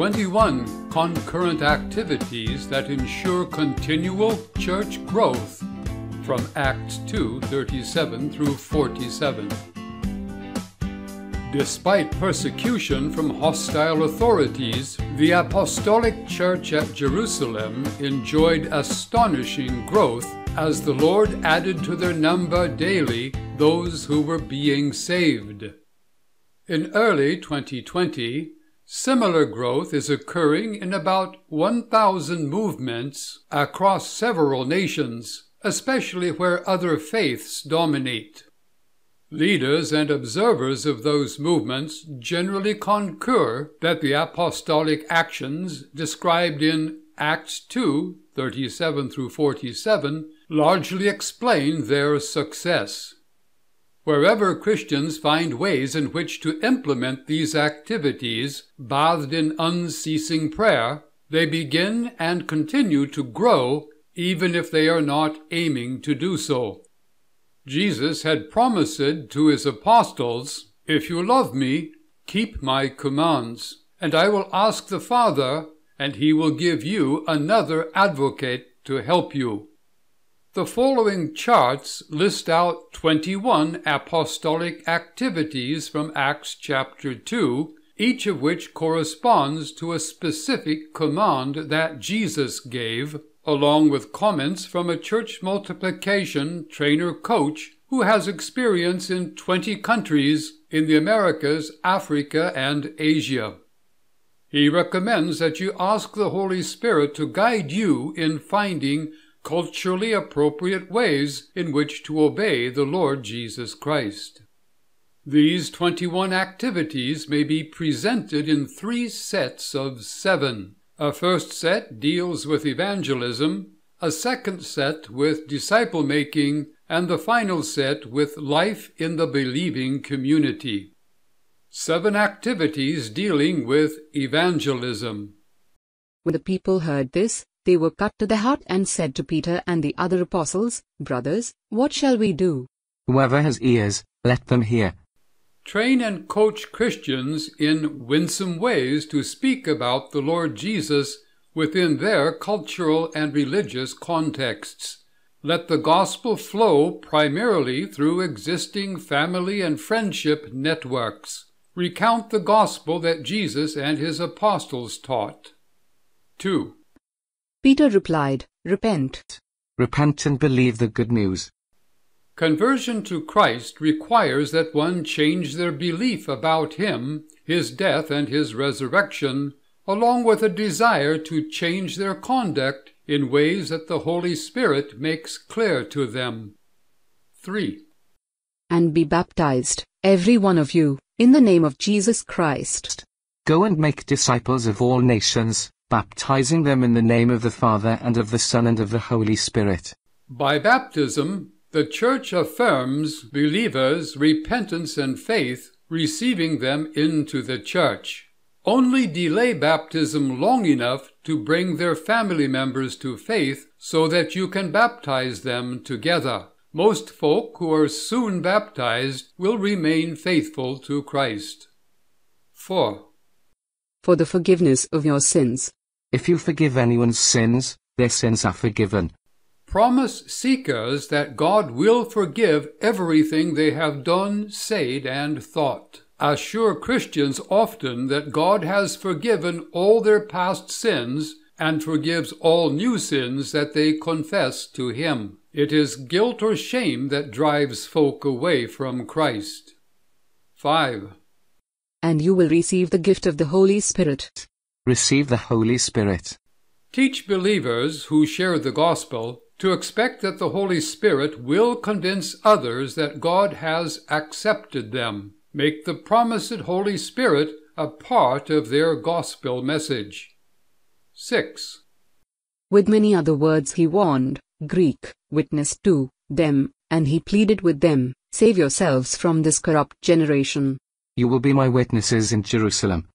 21 concurrent activities that ensure continual church growth from Acts 2 37 through 47. Despite persecution from hostile authorities, the Apostolic Church at Jerusalem enjoyed astonishing growth as the Lord added to their number daily those who were being saved. In early 2020, similar growth is occurring in about 1,000 movements across several nations, especially where other faiths dominate. Leaders and observers of those movements generally concur that the apostolic actions described in Acts 2 37 through 47 largely explain their success. Wherever Christians find ways in which to implement these activities, bathed in unceasing prayer, they begin and continue to grow even if they are not aiming to do so. Jesus had promised to his apostles, If you love me, keep my commands, and I will ask the Father, and he will give you another advocate to help you. The following charts list out 21 apostolic activities from Acts chapter 2, each of which corresponds to a specific command that Jesus gave along with comments from a church multiplication trainer coach who has experience in 20 countries in the Americas, Africa, and Asia. He recommends that you ask the Holy Spirit to guide you in finding culturally appropriate ways in which to obey the Lord Jesus Christ. These 21 activities may be presented in three sets of seven. A first set deals with evangelism, a second set with disciple making, and the final set with life in the believing community. Seven activities dealing with evangelism. When the people heard this, they were cut to the heart and said to Peter and the other apostles, Brothers, what shall we do? Whoever has ears, let them hear. Train and coach Christians in winsome ways to speak about the Lord Jesus within their cultural and religious contexts. Let the gospel flow primarily through existing family and friendship networks. Recount the gospel that Jesus and his apostles taught. 2. Peter replied, Repent. Repent and believe the good news. Conversion to Christ requires that one change their belief about Him, His death, and His resurrection, along with a desire to change their conduct in ways that the Holy Spirit makes clear to them. 3. And be baptized, every one of you, in the name of Jesus Christ. Go and make disciples of all nations, baptizing them in the name of the Father and of the Son and of the Holy Spirit. By baptism, the Church affirms believers' repentance and faith, receiving them into the Church. Only delay baptism long enough to bring their family members to faith so that you can baptize them together. Most folk who are soon baptized will remain faithful to Christ. 4. For the forgiveness of your sins. If you forgive anyone's sins, their sins are forgiven promise seekers that God will forgive everything they have done, said, and thought. Assure Christians often that God has forgiven all their past sins and forgives all new sins that they confess to Him. It is guilt or shame that drives folk away from Christ. 5. And you will receive the gift of the Holy Spirit. Receive the Holy Spirit. Teach believers who share the gospel to expect that the Holy Spirit will convince others that God has accepted them. Make the promised Holy Spirit a part of their gospel message. 6. With many other words he warned, Greek, witness to them, and he pleaded with them, Save yourselves from this corrupt generation. You will be my witnesses in Jerusalem.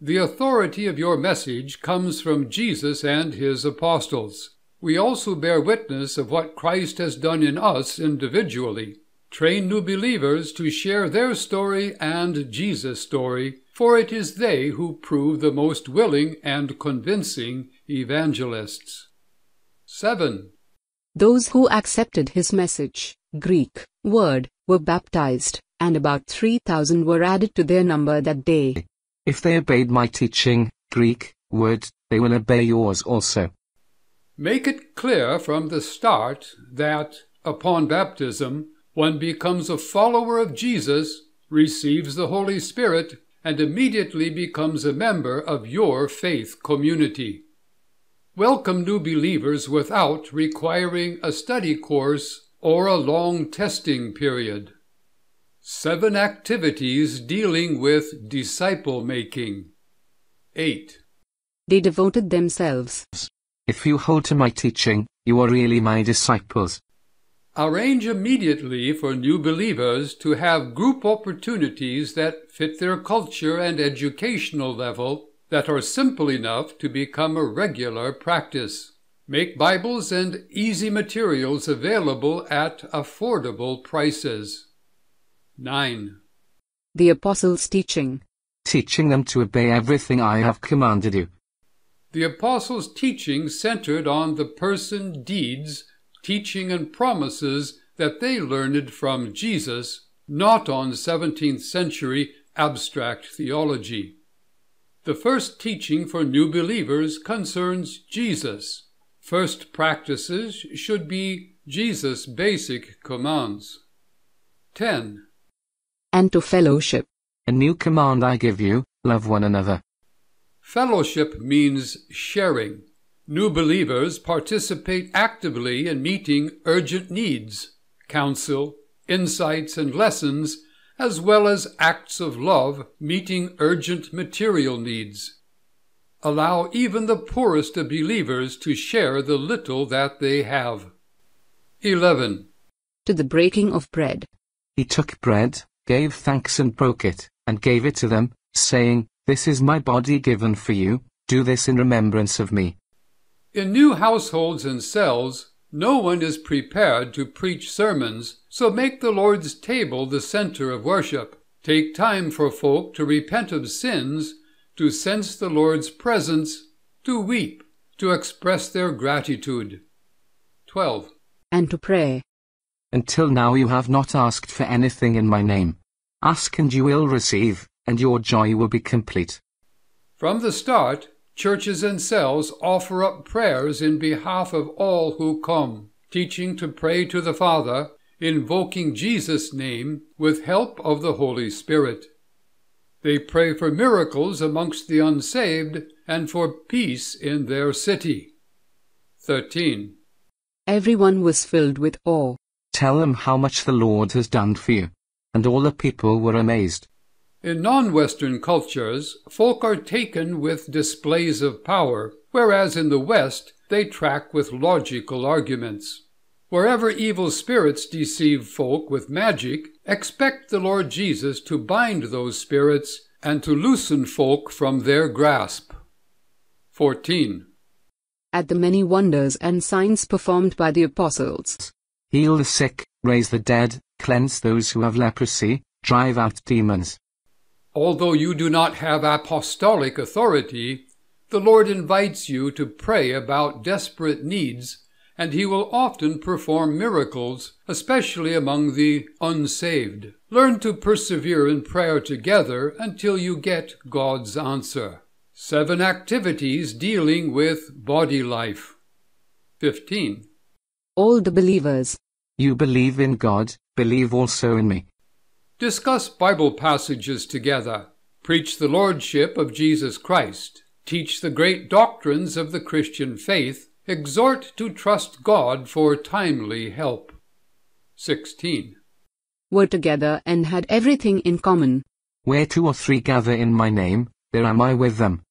The authority of your message comes from Jesus and his apostles we also bear witness of what Christ has done in us individually. Train new believers to share their story and Jesus' story, for it is they who prove the most willing and convincing evangelists. 7. Those who accepted his message, Greek, word, were baptized, and about 3,000 were added to their number that day. If they obeyed my teaching, Greek, word, they will obey yours also. Make it clear from the start that, upon baptism, one becomes a follower of Jesus, receives the Holy Spirit, and immediately becomes a member of your faith community. Welcome new believers without requiring a study course or a long testing period. Seven activities dealing with disciple making. 8. They devoted themselves. If you hold to my teaching, you are really my disciples. Arrange immediately for new believers to have group opportunities that fit their culture and educational level that are simple enough to become a regular practice. Make Bibles and easy materials available at affordable prices. 9. The apostles' teaching. Teaching them to obey everything I have commanded you. The apostles' teaching centered on the person, deeds, teaching, and promises that they learned from Jesus, not on 17th century abstract theology. The first teaching for new believers concerns Jesus. First practices should be Jesus' basic commands. 10. And to fellowship. A new command I give you, love one another. Fellowship means sharing. New believers participate actively in meeting urgent needs, counsel, insights, and lessons, as well as acts of love meeting urgent material needs. Allow even the poorest of believers to share the little that they have. 11. To the breaking of bread. He took bread, gave thanks and broke it, and gave it to them, saying, This is my body given for you, do this in remembrance of me. In new households and cells, no one is prepared to preach sermons, so make the Lord's table the center of worship. Take time for folk to repent of sins, to sense the Lord's presence, to weep, to express their gratitude. 12. And to pray. Until now you have not asked for anything in my name. Ask and you will receive, and your joy will be complete. From the start, churches and cells offer up prayers in behalf of all who come, teaching to pray to the Father, invoking Jesus' name with help of the Holy Spirit. They pray for miracles amongst the unsaved and for peace in their city. 13. Everyone was filled with awe. Tell them how much the Lord has done for you. And all the people were amazed. In non-Western cultures, folk are taken with displays of power, whereas in the West they track with logical arguments. Wherever evil spirits deceive folk with magic, expect the Lord Jesus to bind those spirits and to loosen folk from their grasp. 14. At the many wonders and signs performed by the apostles. Heal the sick, raise the dead, cleanse those who have leprosy, drive out demons. Although you do not have apostolic authority, the Lord invites you to pray about desperate needs, and He will often perform miracles, especially among the unsaved. Learn to persevere in prayer together until you get God's answer. Seven activities dealing with body life. 15. All the believers. You believe in God, believe also in me. Discuss Bible passages together. Preach the Lordship of Jesus Christ. Teach the great doctrines of the Christian faith. Exhort to trust God for timely help. 16. Were together and had everything in common. Where two or three gather in my name, there am I with them.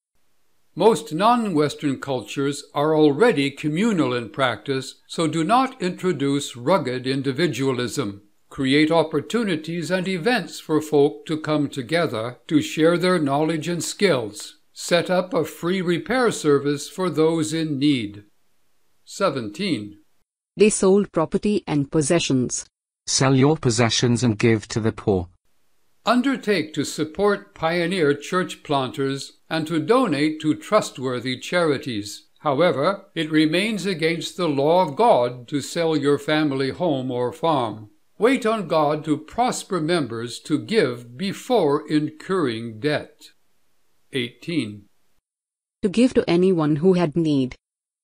Most non-Western cultures are already communal in practice, so do not introduce rugged individualism. Create opportunities and events for folk to come together to share their knowledge and skills. Set up a free repair service for those in need. 17. They sold property and possessions. Sell your possessions and give to the poor. Undertake to support pioneer church planters and to donate to trustworthy charities. However, it remains against the law of God to sell your family home or farm. Wait on God to prosper members to give before incurring debt. 18. To give to anyone who had need.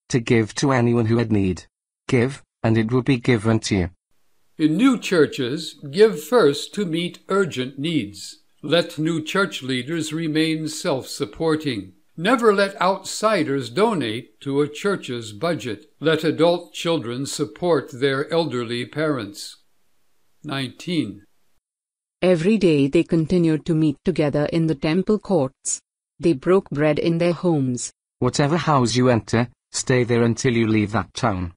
To give to anyone who had need. Give, and it will be given to you. In new churches, give first to meet urgent needs. Let new church leaders remain self supporting. Never let outsiders donate to a church's budget. Let adult children support their elderly parents. 19. Every day they continued to meet together in the temple courts. They broke bread in their homes. Whatever house you enter, stay there until you leave that town.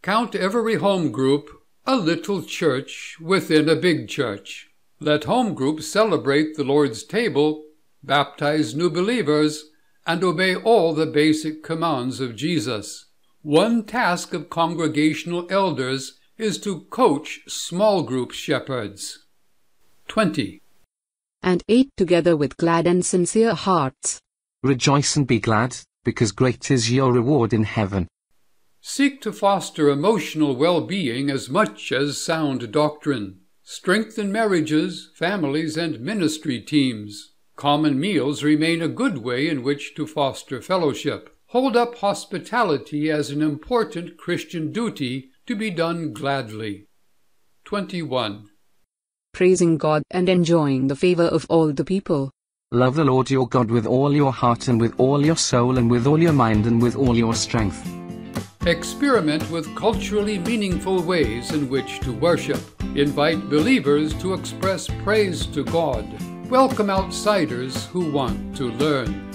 Count every home group a little church within a big church. Let home groups celebrate the Lord's table, baptize new believers, and obey all the basic commands of Jesus. One task of congregational elders is to coach small group shepherds. 20. And eat together with glad and sincere hearts. Rejoice and be glad, because great is your reward in heaven. Seek to foster emotional well-being as much as sound doctrine. Strengthen marriages, families, and ministry teams. Common meals remain a good way in which to foster fellowship. Hold up hospitality as an important Christian duty to be done gladly. 21. Praising God and enjoying the favor of all the people. Love the Lord your God with all your heart and with all your soul and with all your mind and with all your strength. Experiment with culturally meaningful ways in which to worship. Invite believers to express praise to God. Welcome outsiders who want to learn.